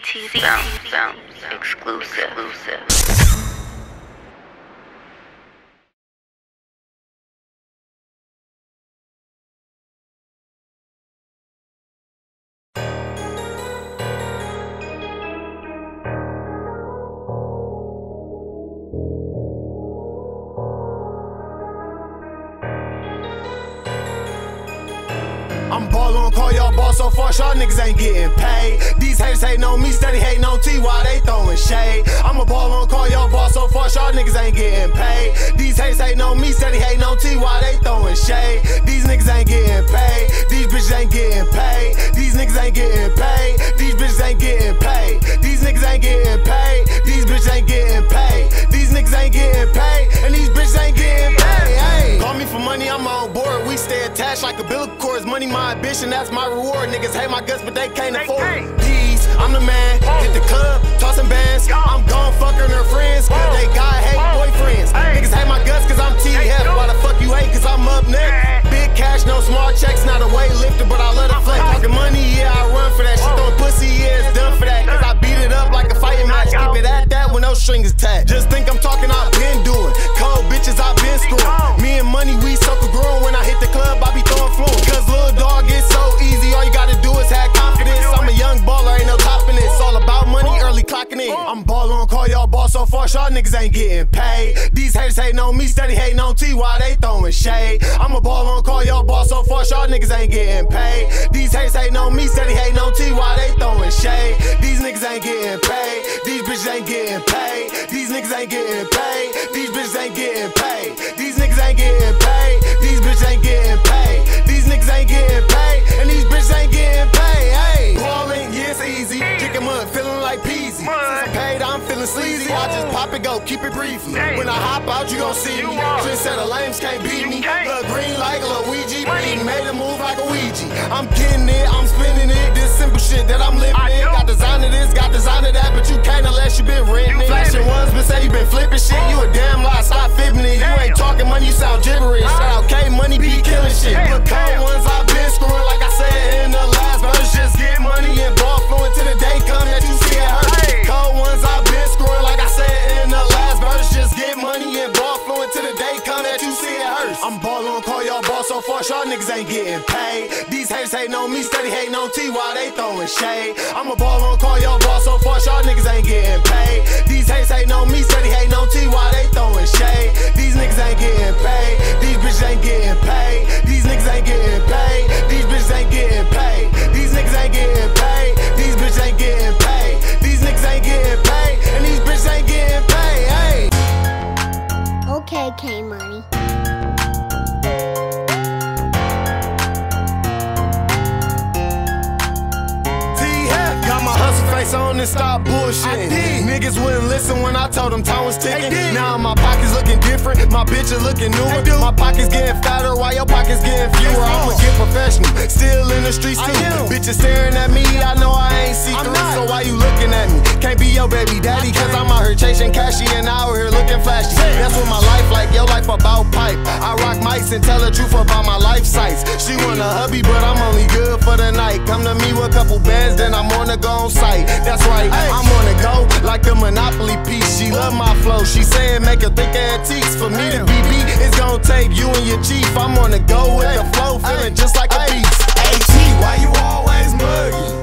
Bounce exclusive. exclusive. I'm ballin', on call y'all boss so far, y'all niggas ain't getting paid. These haters hating on me, steady hating on T while they throwing shade. I'm a ballin', on call y'all boss so far, y'all niggas ain't getting paid. These haters hating on me, steady hating on T while they throwing shade. These niggas ain't getting paid. These bitches ain't getting paid. These niggas ain't getting paid. These bitches ain't getting paid. These niggas ain't getting paid. Like umbilical cords. Money my ambition, that's my reward. Niggas hate my guts, but they can't afford it. These, I'm the man. Hit the club, tossing bands. I'm gone fucking niggas ain't getting paid. These haters hating on me, steady hating on T while they throwing shade. I'm a ballin', call y'all boss so far, y'all niggas ain't getting paid. These haters hating on me, steady hating on T while they throwing shade. These niggas ain't getting paid. These bitches ain't getting paid. These niggas ain't getting paid. These bitches ain't getting paid. These niggas ain't getting paid. These bitches ain't getting paid. These niggas ain't getting paid. And these bitches ain't getting sleazy. I just pop it, go, keep it briefly. When I hop out, you gon' see me. Just said the lames can't beat me. Look green like Luigi. Bean made a move like a Ouija. I'm getting it, I'm spinning it. This simple shit that I'm living in. Got designer this, got designer that, but you can't unless you been renting it. Flashing ones, but say you been flipping shit. You a damn lie, stop fibbing it. You ain't talking money, you sound gibberish. Shout out boss y'all niggas ain't getting paid. These haters hating on me, steady hating on T while they throwing shade. I'm a ballin', call y'all boss so far, y'all niggas ain't getting paid. These haters hating on me, steady hating on T while they throwing shade. These niggas ain't getting paid. These bitches ain't getting paid. These niggas ain't getting paid. These bitches ain't getting paid. These niggas ain't getting paid. These bitches ain't getting paid. These niggas ain't getting paid. And these bitches ain't getting paid. Hey. Okay, K Money. Face on and stop bullshitting. Niggas wouldn't listen when I told them time was ticking. Now my pockets looking different, my bitch are looking newer. My pockets getting fatter while your pockets getting fewer. I'ma get professional, still in the streets too. Bitches staring at me, I know I ain't see through. So why you looking at me? Can't be your baby daddy, cause I'm out here chasing cashy and out here looking flashy. That's what my life like, your life about pipe. I rock mics and tell the truth about my life sites. She want a hubby, but I'm Come to me with a couple bands, then I'm on the go on site. That's right, I'm on the go like a Monopoly piece. She love my flow, she saying make her think antiques. For me to be beat, it's gonna take you and your chief. I'm on the go with the flow, feeling just like a beast. AT, why you always muggy?